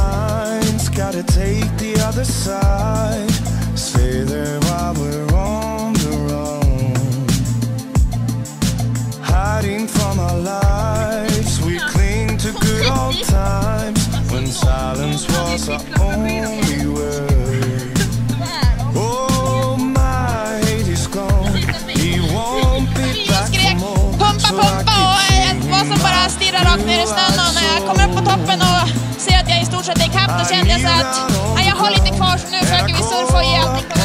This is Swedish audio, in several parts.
minds. Gotta take the other side. Stay there while we're on the run. Hiding from our lives. We cling to good old times. When silence was our only word. Oh, my hate is gone. He won't be back for more. So I keep var är ikapp då kände jag så att ja, jag har lite kvar så nu försöker vi surfa och ge allting på.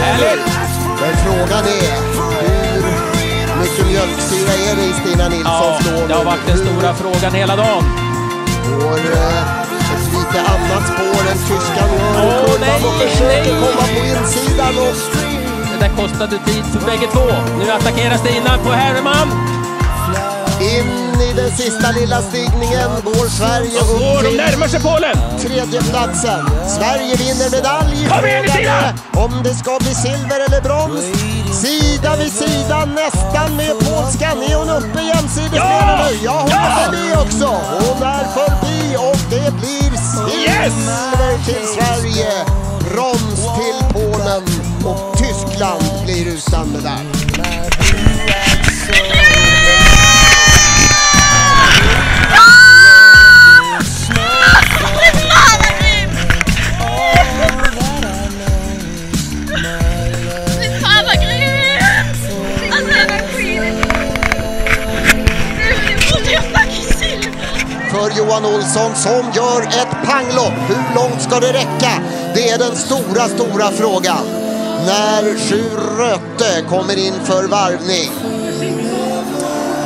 Härligt! Men frågan är hur mycket mjölksyra är det i Stina Ja, Nilssons det har varit den stora frågan hela dagen. Får eh, ett lite annat spår än tyskan gör. Åh, nej, nej. komma på insidan och där kostade tid för bägge två. Nu attackerar Stina på Herman. in i den sista lilla stigningen går Sverige upp de till närmar sig Polen. tredjeplatsen. Sverige vinner medalj. Kom igen, Stina! om det ska bli silver eller brons. Sida vid sida nästan med polskan. Är hon uppe jämsides Ja! med nu? Ja, hon Ja! är förbi också. Hon är förbi och det blir Yes! silver till Sverige. Brons till Polen och Tyskland blir utan medalj. Fy fan vad! Alltså fucking silver! för Johan Olsson som gör ett panglopp. Hur långt ska det räcka? Det är den stora, stora frågan. När Sju Röte kommer in för varvning.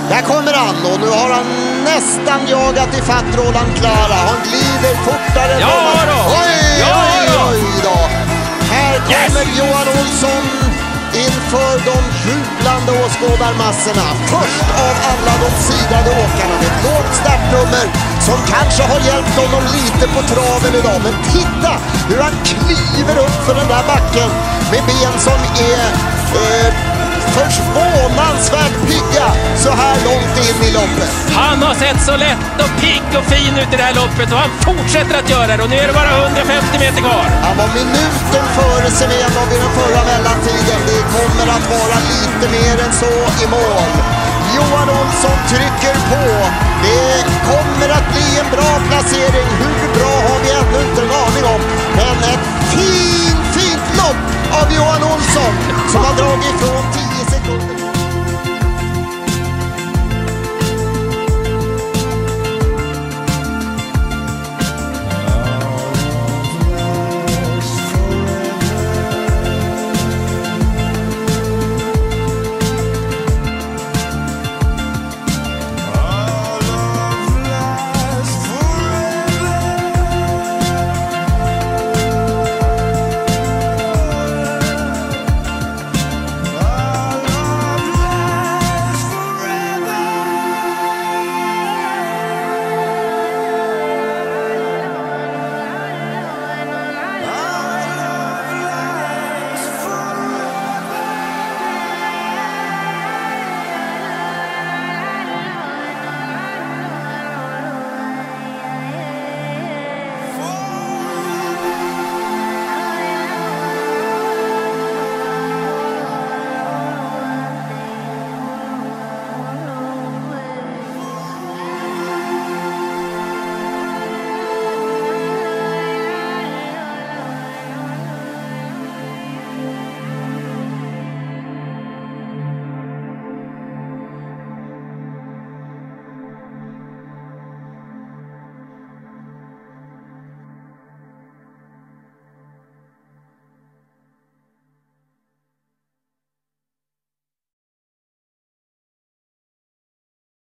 Där kommer han och nu har han nästan jagat ifatt Roland Klara. Han glider fortare Ja då! Oj, Ja oj, då! oj då! Här kommer Johan Olsson för de jublande åskådarmassorna. Först av alla de sidade åkarna med ett lågt startnummer som kanske har hjälpt honom lite på traven idag. Men titta hur han kliver upp för den där backen med ben som är eh, förvånansvärt pigga så här långt in i loppet. Han har sett så lätt och pigg och fin ut i det här loppet och han fortsätter att göra det och nu är det bara 150 meter kvar. Han var minuten före Semenov i den förra mellantiden. Det kommer att vara lite mer än så i mål. Johan Olsson trycker på. Det kommer att bli en bra placering. Hur bra har vi ännu inte en aning om. Men ett fint, fint lopp av Johan Olsson som har dragit ifrån 10 sekunder.